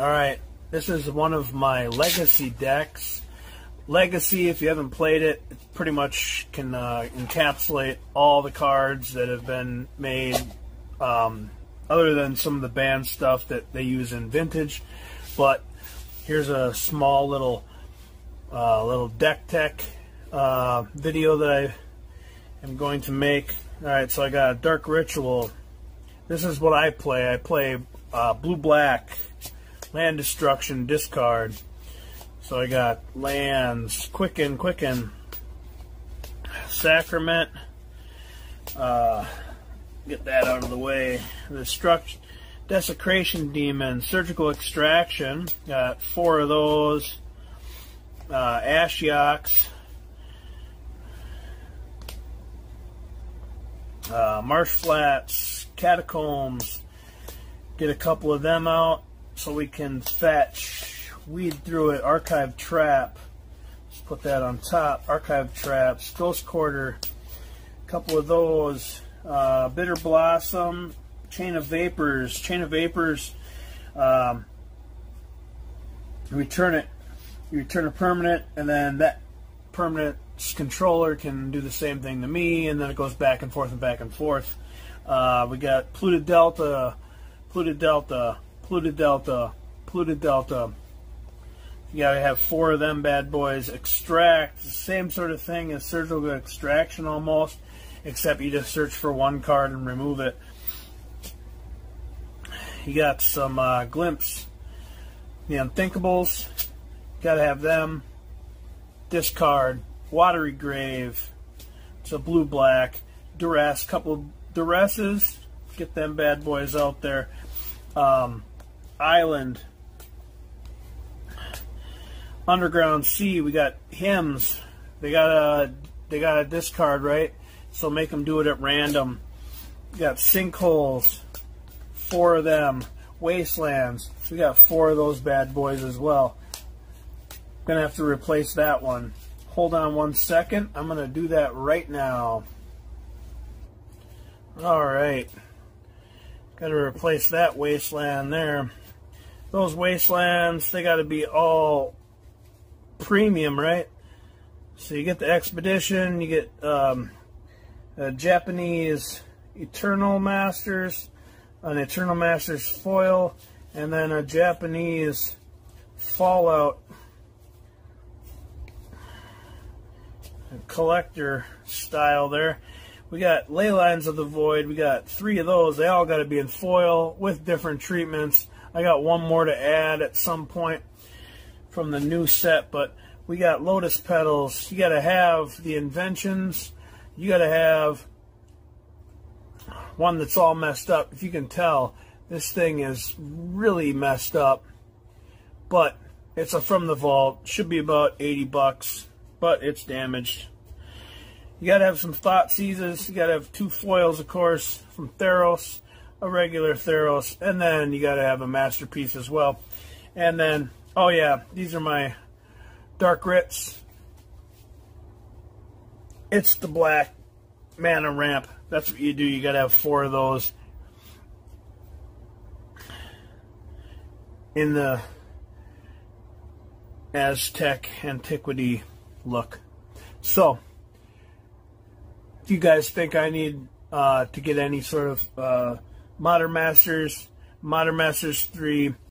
All right, this is one of my legacy decks. Legacy, if you haven't played it, it pretty much can uh, encapsulate all the cards that have been made, um, other than some of the banned stuff that they use in Vintage. But here's a small little uh, little deck tech uh, video that I am going to make. All right, so I got Dark Ritual. This is what I play. I play uh, blue black, land destruction, discard. So I got lands, quicken, quicken, sacrament. Uh, get that out of the way. The desecration demon, surgical extraction. Got four of those. Uh. Uh, Marsh Flats, Catacombs, get a couple of them out so we can fetch, weed through it, archive trap. Let's put that on top. Archive traps, ghost quarter, a couple of those. Uh, Bitterblossom, chain of vapors, chain of vapors. Um, return it, return a permanent, and then that permanent controller can do the same thing to me, and then it goes back and forth and back and forth. Uh, we got Polluted Delta, Polluted Delta, Polluted Delta, Delta. You gotta have four of them bad boys. Extract, same sort of thing as surgical extraction almost, except you just search for one card and remove it. You got some uh, glimpse, the unthinkables. Gotta have them. Discard, watery grave. It's a blue black duress. Couple duresses. Get them bad boys out there um, Island, Underground Sea. We got hymns. They got a they got a discard right, so make them do it at random. We got sinkholes, four of them. Wastelands. We got four of those bad boys as well. Gonna have to replace that one. Hold on one second. I'm gonna do that right now. All right. Got to replace that wasteland there. Those wastelands, they got to be all premium, right? So you get the Expedition, you get um, a Japanese Eternal Masters, an Eternal Masters foil, and then a Japanese Fallout collector style there. We got Leylines of the Void. We got three of those. They all got to be in foil with different treatments. I got one more to add at some point from the new set, but we got Lotus Petals. You got to have the inventions. You got to have one that's all messed up. If you can tell, this thing is really messed up, but it's a from the vault. Should be about 80 bucks, but it's damaged. You got to have some Thoughtseizes. You got to have two foils, of course, from Theros, a regular Theros, and then you got to have a masterpiece as well. And then, oh yeah, these are my Dark Rits. It's the black mana ramp. That's what you do. You got to have four of those in the Aztec antiquity look. So, do you guys think I need uh, to get any sort of uh, Modern Masters, Modern Masters 3,